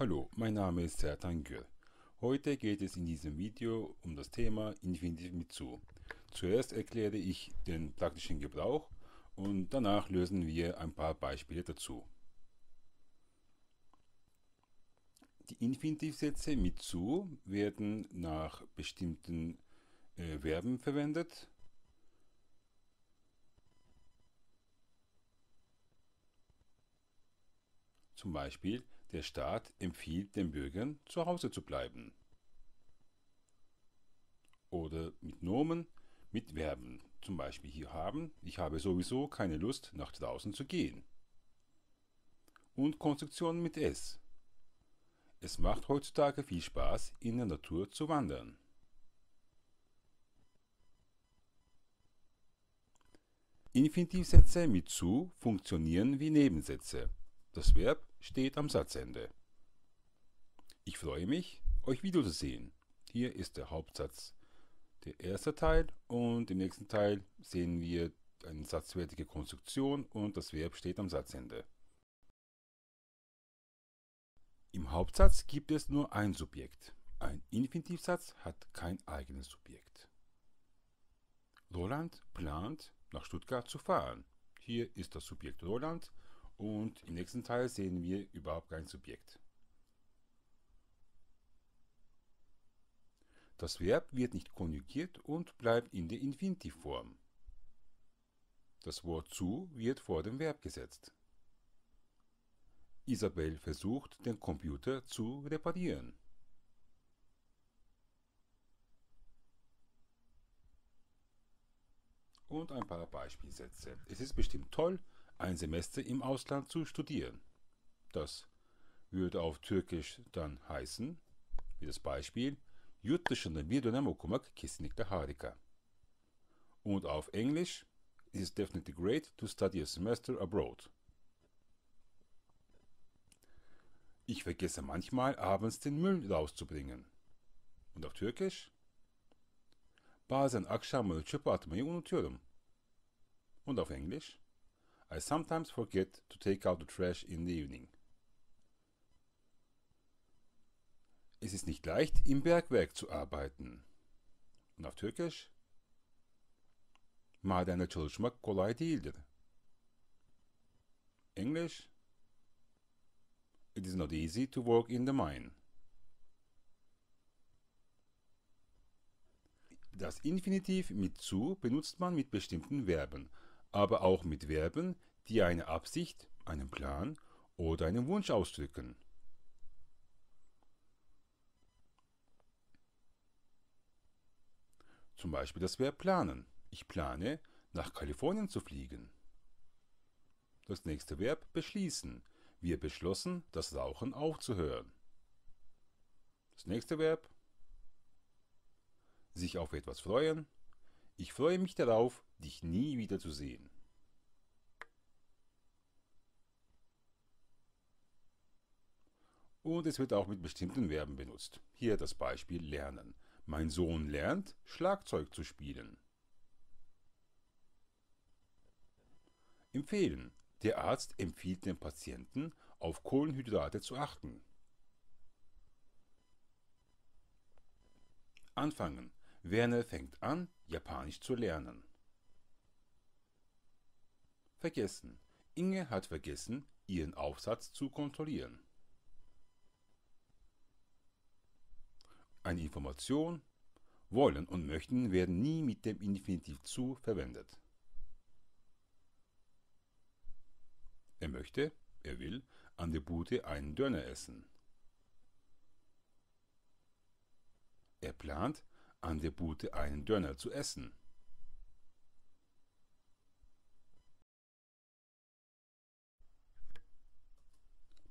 Hallo, mein Name ist Sertan Gür. Heute geht es in diesem Video um das Thema Infinitiv mit zu. Zuerst erkläre ich den praktischen Gebrauch und danach lösen wir ein paar Beispiele dazu. Die Infinitivsätze mit zu werden nach bestimmten äh, Verben verwendet. Zum Beispiel, der Staat empfiehlt den Bürgern, zu Hause zu bleiben. Oder mit Nomen, mit Verben. Zum Beispiel hier haben, ich habe sowieso keine Lust, nach draußen zu gehen. Und Konstruktionen mit S. Es macht heutzutage viel Spaß, in der Natur zu wandern. Infinitivsätze mit zu funktionieren wie Nebensätze. Das Verb steht am Satzende. Ich freue mich, euch wiederzusehen. Hier ist der Hauptsatz, der erste Teil und im nächsten Teil sehen wir eine satzwertige Konstruktion und das Verb steht am Satzende. Im Hauptsatz gibt es nur ein Subjekt. Ein Infinitivsatz hat kein eigenes Subjekt. Roland plant, nach Stuttgart zu fahren. Hier ist das Subjekt Roland und im nächsten Teil sehen wir überhaupt kein Subjekt. Das Verb wird nicht konjugiert und bleibt in der Infinitivform. Das Wort zu wird vor dem Verb gesetzt. Isabel versucht, den Computer zu reparieren. Und ein paar Beispielsätze. Es ist bestimmt toll, ein Semester im Ausland zu studieren. Das würde auf Türkisch dann heißen, wie das Beispiel, yurt dışında bir dönem okumak kesinlikle harika. Und auf Englisch, it is definitely great to study a semester abroad. Ich vergesse manchmal abends den Müll rauszubringen. Und auf Türkisch? Bazen akşamları çöpe atmayı unutuyorum. Und auf Englisch? I sometimes forget to take out the trash in the evening. Es ist nicht leicht, im Bergwerk zu arbeiten. Und auf Türkisch? Madende çalışmak kolay değildir. English? It is not easy to work in the mine. Das Infinitiv mit zu benutzt man mit bestimmten Verben, aber auch mit Verben, die eine Absicht, einen Plan oder einen Wunsch ausdrücken. Zum Beispiel das Verb planen. Ich plane, nach Kalifornien zu fliegen. Das nächste Verb beschließen. Wir beschlossen, das Rauchen aufzuhören. Das nächste Verb sich auf etwas freuen. Ich freue mich darauf, dich nie wieder zu sehen. Und es wird auch mit bestimmten Verben benutzt. Hier das Beispiel lernen. Mein Sohn lernt, Schlagzeug zu spielen. Empfehlen. Der Arzt empfiehlt dem Patienten, auf Kohlenhydrate zu achten. Anfangen. Werner fängt an, Japanisch zu lernen. Vergessen. Inge hat vergessen, ihren Aufsatz zu kontrollieren. Eine Information, wollen und möchten werden nie mit dem Infinitiv zu verwendet. Er möchte, er will, an der Bude einen Döner essen. Er plant, an der Bude einen Döner zu essen.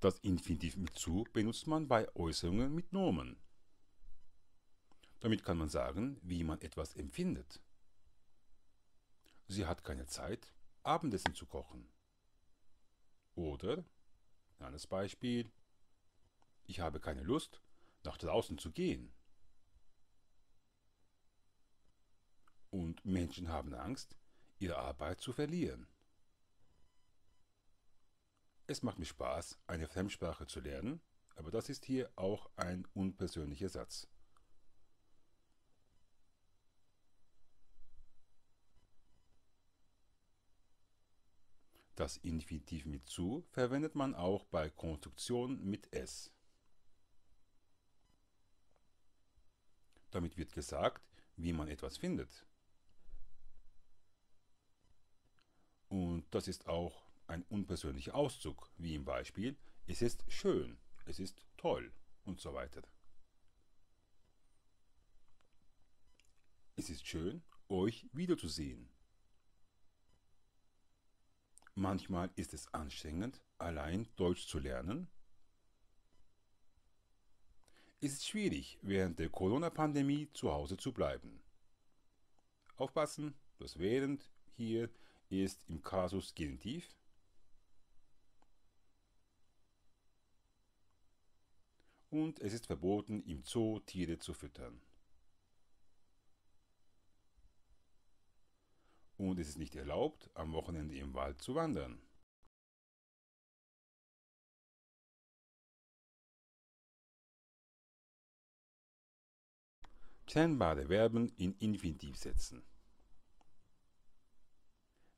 Das Infinitiv mit zu benutzt man bei Äußerungen mit Nomen. Damit kann man sagen, wie man etwas empfindet. Sie hat keine Zeit, Abendessen zu kochen. Oder, anderes Beispiel, ich habe keine Lust, nach draußen zu gehen. Und Menschen haben Angst, ihre Arbeit zu verlieren. Es macht mir Spaß, eine Fremdsprache zu lernen, Aber das ist hier auch ein unpersönlicher Satz. Das Infinitiv mit zu verwendet man auch bei Konstruktionen mit s. Damit wird gesagt, wie man etwas findet. Das ist auch ein unpersönlicher Auszug, wie im Beispiel, es ist schön, es ist toll und so weiter. Es ist schön, euch wiederzusehen. Manchmal ist es anstrengend, allein Deutsch zu lernen. Es ist schwierig, während der Corona-Pandemie zu Hause zu bleiben. Aufpassen, das während hier ist im Kasus Genitiv. Und es ist verboten, im Zoo Tiere zu füttern. Und es ist nicht erlaubt, am Wochenende im Wald zu wandern. Trennbare Verben in Infinitiv setzen.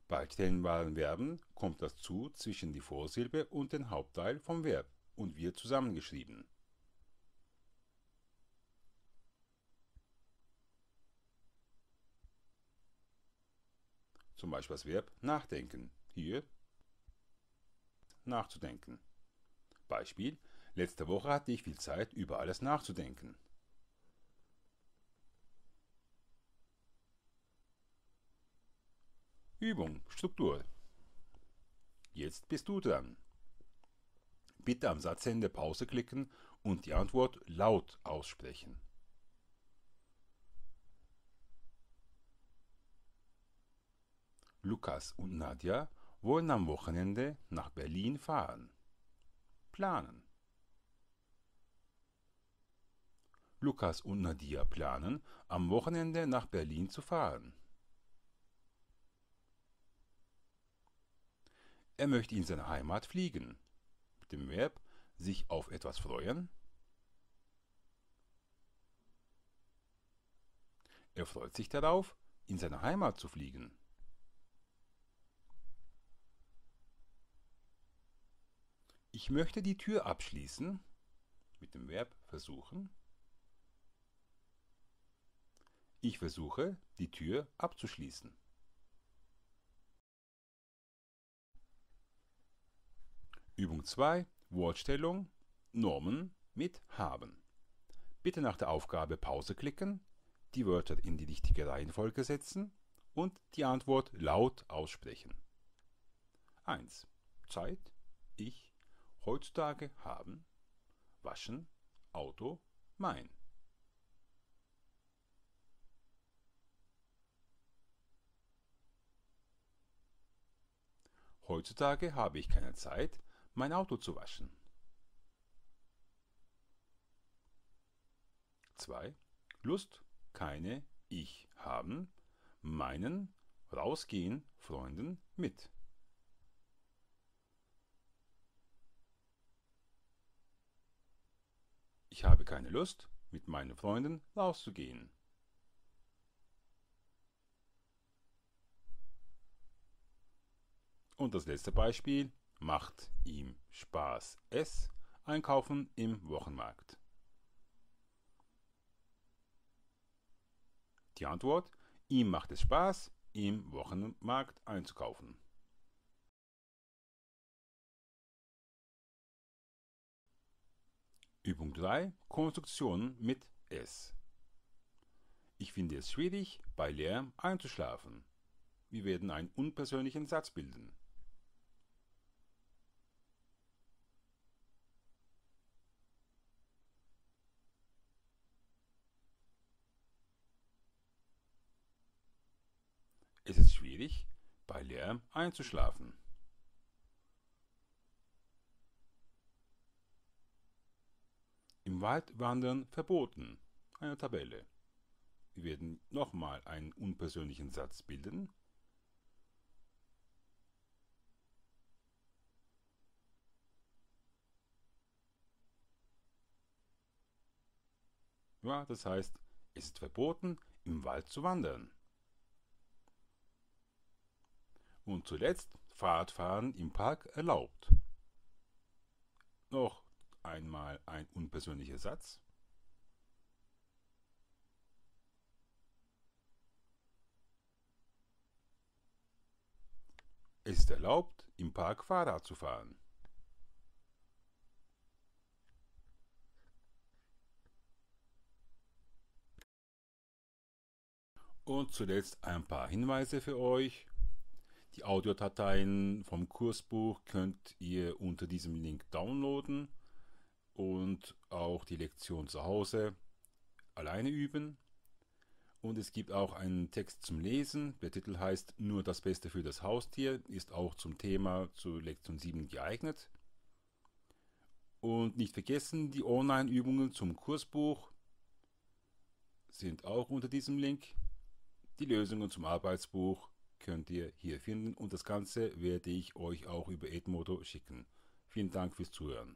Bei trennbaren Verben kommt das zu zwischen die Vorsilbe und den Hauptteil vom Verb und wird zusammengeschrieben. Zum Beispiel das Verb nachdenken. Hier nachzudenken. Beispiel: Letzte Woche hatte ich viel Zeit, über alles nachzudenken. Übung, Struktur. Jetzt bist du dran. Bitte am Satzende Pause klicken und die Antwort laut aussprechen. Lukas und Nadja wollen am Wochenende nach Berlin fahren. Planen. Lukas und Nadia planen, am Wochenende nach Berlin zu fahren. Er möchte in seine Heimat fliegen. Mit dem Verb sich auf etwas freuen. Er freut sich darauf, in seine Heimat zu fliegen. Ich möchte die Tür abschließen. Mit dem Verb versuchen. Ich versuche, die Tür abzuschließen. Übung 2. Wortstellung Normen mit haben. Bitte nach der Aufgabe Pause klicken, die Wörter in die richtige Reihenfolge setzen und die Antwort laut aussprechen. 1. Zeit, ich, heutzutage haben, waschen, Auto, mein. Heutzutage habe ich keine Zeit, mein Auto zu waschen. 2. Lust, keine, ich haben, meinen, rausgehen, Freunden mit. Ich habe keine Lust, mit meinen Freunden rauszugehen. Und das letzte Beispiel macht ihm Spaß es einkaufen im Wochenmarkt? Die Antwort, ihm macht es Spaß, im Wochenmarkt einzukaufen. Übung 3. Konstruktionen mit S. Ich finde es schwierig, bei Lärm einzuschlafen. Wir werden einen unpersönlichen Satz bilden. Es ist schwierig, bei Lärm einzuschlafen. Im Wald wandern verboten. Eine Tabelle. Wir werden nochmal einen unpersönlichen Satz bilden. Ja, das heißt, es ist verboten, im Wald zu wandern. Und zuletzt Fahrradfahren im Park erlaubt. Noch einmal ein unpersönlicher Satz. Es ist erlaubt, im Park Fahrrad zu fahren. Und zuletzt ein paar Hinweise für euch. Die Audiodateien vom Kursbuch könnt ihr unter diesem Link downloaden und auch die Lektion zu Hause alleine üben. Und es gibt auch einen Text zum Lesen. Der Titel heißt Nur das Beste für das Haustier, ist auch zum Thema zu Lektion 7 geeignet. Und nicht vergessen, die Online-Übungen zum Kursbuch sind auch unter diesem Link. Die Lösungen zum Arbeitsbuch könnt ihr hier finden und das Ganze werde ich euch auch über Edmodo schicken. Vielen Dank fürs Zuhören.